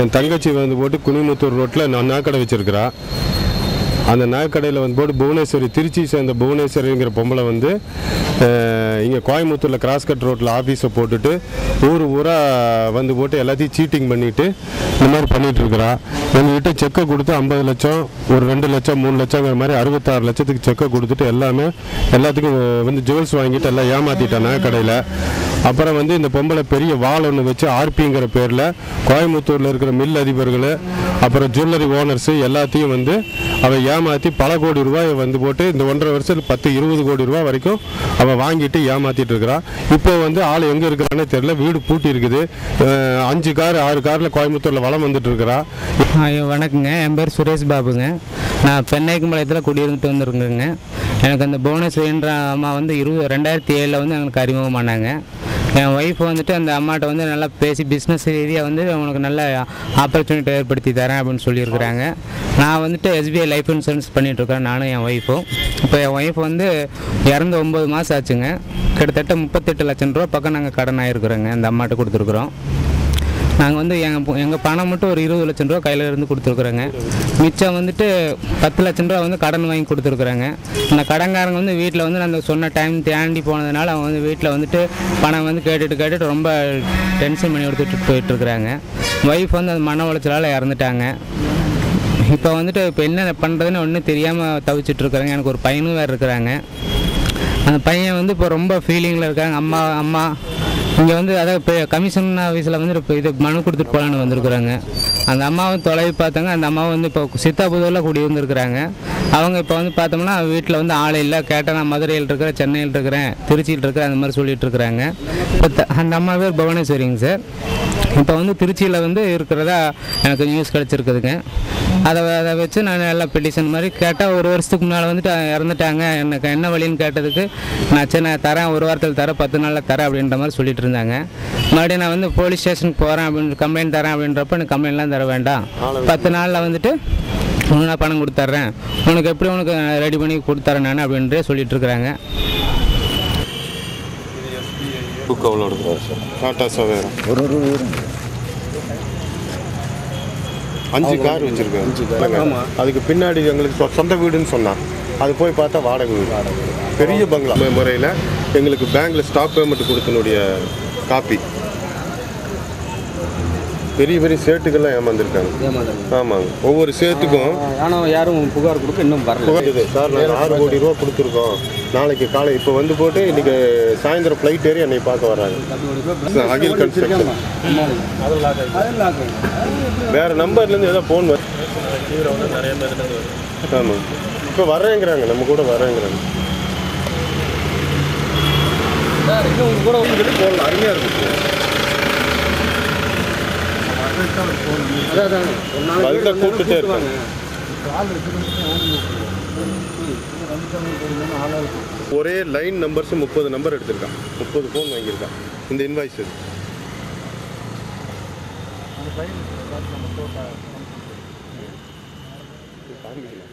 என் தங்கச்சி வந்து போட்டு குனிமுத்தூர் ரோட்டில் நான் நாக்கடை வச்சிருக்கிறா. அந்த நாக்கடையில் வந்து போட்டு புவனேஸ்வரி திருச்சி சேர்ந்த புவனேஸ்வரிங்கிற பொம்பளை வந்து இங்கே கோயம்புத்தூரில் கிராஸ் கட் ரோட்டில் ஆஃபீஸை போட்டுட்டு ஊர் ஊராக வந்து போட்டு எல்லாத்தையும் சீட்டிங் பண்ணிட்டு இந்த மாதிரி பண்ணிகிட்ருக்குறா எங்ககிட்ட செக்கை கொடுத்து ஐம்பது லட்சம் ஒரு ரெண்டு லட்சம் மூணு லட்சங்கிற மாதிரி அறுபத்தாறு லட்சத்துக்கு செக்கை கொடுத்துட்டு எல்லாமே எல்லாத்துக்கும் வந்து ஜுவல்ஸ் வாங்கிட்டு எல்லாம் ஏமாற்றிட்டேன் நகைக்கடையில் அப்புறம் வந்து இந்த பொம்பளை பெரிய வால் ஒன்று வச்சு ஆர்பிங்கிற பேரில் கோயம்புத்தூரில் இருக்கிற மில் அதிபர்கள் அப்புறம் ஜுவல்லரி ஓனர்ஸு எல்லாத்தையும் வந்து அவள் ஏமாற்றி பல கோடி ரூபாய் வந்து போட்டு இந்த ஒன்றரை வருஷத்தில் பத்து இருபது கோடி ரூபாய் வரைக்கும் அவள் வாங்கிட்டு ஏமாற்றிட்டு இருக்கிறான் இப்போ வந்து ஆள் எங்கே இருக்கிறானே தெரியல வீடு பூட்டி இருக்குது. அஞ்சு கார் ஆறு காரில் கோயம்புத்தூரில் வளம் வந்துட்டு இருக்கிறான் வணக்கங்க. என் பேர் சுரேஷ் பாபுங்க. நான் பெண்ணைக்கும்பாளையத்தில் குடியிருந்துட்டு வந்துருக்குங்க. எனக்கு அந்த புவனேஸ்வரின்ற அம்மா வந்து இருபது ரெண்டாயிரத்தி ஏழில் வந்து எங்களுக்கு அறிமுகமானாங்க. என் ஒய்ஃப் வந்துட்டு அந்த அம்மாட்ட வந்து நல்லா பேசி பிஸ்னஸ் ரீதியாக வந்து உனக்கு நல்ல ஆப்பர்ச்சுனிட்டி ஏற்படுத்தி தரேன் அப்படின்னு சொல்லியிருக்கிறாங்க. நான் வந்துட்டு எஸ்பிஐ லைஃப் இன்சூரன்ஸ் பண்ணிகிட்ருக்கேன் நானும் என் ஒய்ஃபும் இப்போ என் ஒய்ஃப் வந்து இறந்து ஒம்பது மாதம் ஆச்சுங்க. கிட்டத்தட்ட முப்பத்தெட்டு லட்சம் ரூபா பக்கம் நாங்கள் கடன் ஆகிருக்குறோங்க அந்த அம்மாட்ட கொடுத்துருக்குறோம். நாங்கள் வந்து எங்கள் எங்கள் பணம் மட்டும் ஒரு இருபது லட்சம் ரூபா கையில் இருந்து கொடுத்துருக்குறோங்க. மிச்சம் வந்துட்டு பத்து லட்சம் ரூபா வந்து கடன் வாங்கி கொடுத்துருக்குறாங்க. அந்த கடன்காரங்க வந்து வீட்டில் வந்து அந்த சொன்ன டைம் தாண்டி போனதுனால அவங்க வந்து வீட்டில் வந்துட்டு பணம் வந்து கேட்டுட்டு கேட்டுட்டு ரொம்ப டென்ஷன் பண்ணி எடுத்துகிட்டு போயிட்டுருக்குறாங்க. ஒய்ஃப் வந்து அந்த மன உளைச்சலால் இறந்துட்டாங்க. இப்போ வந்துட்டு இப்போ என்ன பண்ணுறதுன்னு ஒன்றும் தெரியாமல் தவிச்சிட்டு இருக்கிறாங்க எனக்கு ஒரு பையனும் வேறு இருக்கிறாங்க. அந்த பையன் வந்து இப்போ ரொம்ப ஃபீலிங்கில் இருக்காங்க. அம்மா அம்மா இங்கே வந்து அதாவது இப்போ கமிஷன் ஆஃபீஸில் வந்து இப்போ இது மனு கொடுத்துட்டு போகலான்னு வந்திருக்குறாங்க. அந்த அம்மாவை தொலைவி பார்த்தாங்க. அந்த அம்மாவும் வந்து இப்போ சித்தாபுதூரில் குடி வந்திருக்கிறாங்க. அவங்க இப்போ வந்து பார்த்தோம்னா வீட்டில் வந்து ஆள் இல்லை. கேட்டால் நான் மதுரையில் இருக்கிறேன் சென்னையில் இருக்கிறேன் திருச்சியில் இருக்கிறேன் அந்த மாதிரி சொல்லிட்டு இருக்கிறாங்க. இப்போ த- அந்த அம்மா பேர் புவனேஸ்வரிங்க சார். இப்போ வந்து திருச்சியில் வந்து இருக்கிறதா எனக்கு நியூஸ் கிடச்சிருக்குதுங்க. அதை அதை வச்சு நான் எல்லாம் பெட்டிஷன் மாதிரி கேட்டால் ஒரு வருஷத்துக்கு முன்னால் வந்துட்டு இறந்துட்டாங்க. எனக்கு என்ன வழின்னு கேட்டதுக்கு நான் சரி நான் தரேன் ஒரு வாரத்தில் தரேன் பத்து நாளில் தரேன் அப்படின்ற மாதிரி சொல்லிட்டு இருந்தாங்க. மறுபடியும் நான் வந்து போலீஸ் ஸ்டேஷனுக்கு போகிறேன் அப்படின்னு கம்ப்ளைண்ட் தரேன் அப்படின்றப்ப எனக்கு கம்ப்ளைண்ட்லாம் தர வேண்டாம். பத்து நாளில் வந்துட்டு உனக்கு நான் பணம் கொடுத்துட்றேன் உனக்கு எப்படி உனக்கு ரெடி பண்ணி கொடுத்துறேன் நான் அப்படின்றே சொல்லிட்டு இருக்கிறாங்க. டாட்டா சவேரம். ஒரு ஒரு. அஞ்சு கார் வச்சிருக்கேன் அதுக்கு பின்னாடி எங்களுக்கு சொந்த வீடுன்னு சொன்னான் அது போய் பார்த்தா வாடகை வீடு. பெரிய பங்களா. முறையில் எங்களுக்கு பேங்க்ல ஸ்டாக் பேமெண்ட் கொடுத்தனுடைய காப்பி பெரிய பெரிய சேட்டுக்கெல்லாம் ஏமாந்துருக்காங்க. ஆமாங்க. ஒவ்வொரு சேட்டுக்கும் ஆனால் யாரும் புகார் கொடுக்க இன்னும் வரல. சார் நாங்கள் ஆறு கோடி ரூபா கொடுத்துருக்கோம். நாளைக்கு காலை இப்போ வந்து போட்டு இன்னைக்கு சாயந்தரம் ஃப்ளைட் ஏறி என்னை பார்க்க வர்றாங்க அகில் கன்ஸ்ட்ரக்ஷன் வேற நம்பர்லேருந்து ஏதோ ஃபோன் வரும் ஆமாம் இப்போ வரேங்கிறாங்க நம்ம கூட வரேங்கிறாங்க கூட வந்து போடலாம் அருமையாக இருக்கும் கூப்பிட்டுட்டே இருக்காங்க ஒரே லைன் நம்பர்ஸ் முப்பது நம்பர் எடுத்திருக்கான். முப்பது ஃபோன் வாங்கியிருக்கான். இந்த இன்வாய்ஸ் இது. காமிக்கலாம்.